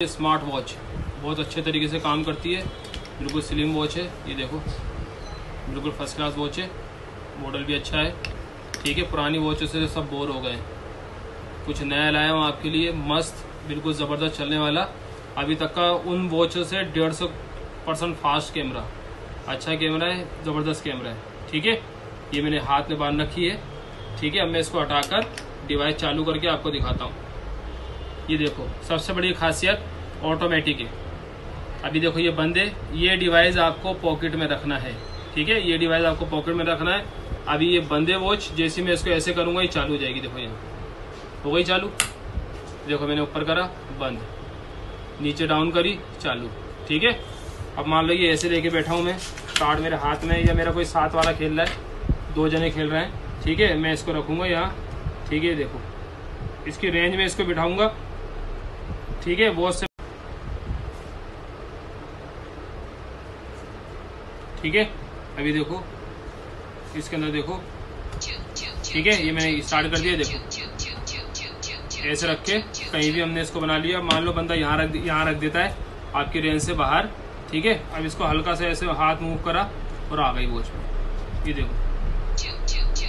Smart watch बहुत अच्छे तरीके से काम करती है। बिल्कुल स्लिम वॉच है। ये देखो। बिल्कुल फ़र्स्ट क्लास वॉच है। मॉडल भी अच्छा है। ठीक है, पुरानी वॉचों से सब बोर हो गए कुछ नया लाया हूँ आपके लिए। मस्त, बिल्कुल ज़बरदस्त चलने वाला। अभी तक का उन वॉचों से डेढ़ सौ परसेंट फास्ट कैमरा अच्छा कैमरा है, ज़बरदस्त कैमरा है। ठीक है? ये मैंने हाथ में बाँध रखी है। ठीक है, अब मैं इसको हटाकर डिवाइस चालू करके आपको दिखाता हूँ। ये देखो, सबसे बड़ी खासियत ऑटोमेटिक है। अभी देखो ये बंद है ये डिवाइस आपको पॉकेट में रखना है, ठीक है? ये डिवाइस आपको पॉकेट में रखना है। अभी ये बंद वॉच जैसे मैं इसको ऐसे करूँगा, ये चालू हो जाएगी, देखो यहाँ। हो गई चालू? देखो मैंने ऊपर करा, बंद। नीचे डाउन करी, चालू, ठीक है? अब मान लो ये ऐसे लेके बैठा हूँ मैं कार्ड मेरे हाथ में या मेरा कोई साथ वाला खेल रहा है, दो जने खेल रहे हैं, ठीक है? मैं इसको रखूँगा यहाँ, ठीक है? देखो, इसकी रेंज में इसको बिठाऊँगा। ठीक है बहुत से ठीक है, अभी देखो, इसके अंदर देखो। ठीक है, ये मैंने स्टार्ट कर दिया, देखो। ऐसे रख के कहीं भी हमने इसको बना लिया, मान लो बंदा यहाँ रख यहाँ रख देता है, आपकी रेंज से बाहर, ठीक है। अब इसको हल्का से ऐसे हाथ मूव करा और आ गई वॉच में ये देखो।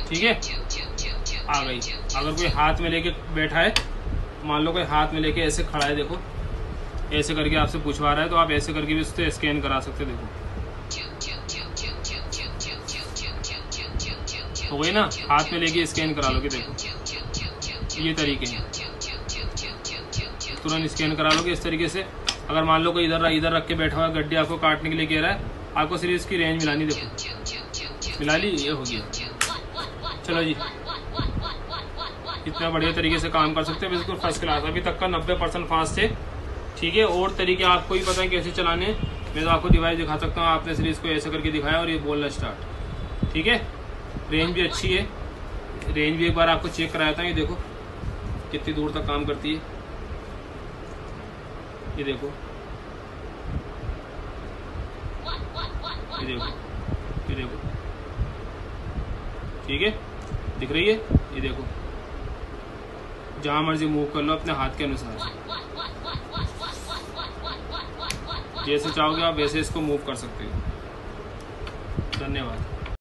ठीक है? आ गई। अगर कोई हाथ में लेके बैठा है मान लो कोई हाथ में लेके ऐसे खड़ा है, देखो। ऐसे करके आपसे पूछवा रहा है तो आप ऐसे करके भी उससे स्कैन करा सकते देखो। हो गई ना? हाथ में लेके स्कैन करा लोगे देखो। ये तरीके हैं। तुरंत स्कैन करा लोगे इस तरीके से। अगर मान लो कोई इधर इधर रख के बैठा हुआ, गड्ढे आपको काटने के लिए कह रहा है, आपको सिर्फ़ इसकी रेंज मिलानी, देखो। मिला ली? ये हो गया। चलो जी। इतना बढ़िया तरीके से काम कर सकते हैं। बिल्कुल फ़र्स्ट क्लास अभी तक का नब्बे परसेंट फास्ट है ठीक है? और तरीके आपको ही पता है कैसे चलाने मैं तो आपको डिवाइस दिखा सकता हूँ। आपने सिर्फ़ इसको ऐसे करके दिखाया और ये बोलना स्टार्ट ठीक है? रेंज भी अच्छी है। रेंज भी एक बार आपको चेक कराया था। ये देखो, कितनी दूर तक काम करती है। ये देखो। ये देखो। ये देखो। ठीक है? दिख रही है? ये देखो। जहाँ मर्ज़ी मूव कर लो अपने हाथ के अनुसार। जैसे चाहोगे आप वैसे इसको मूव कर सकते हो। धन्यवाद।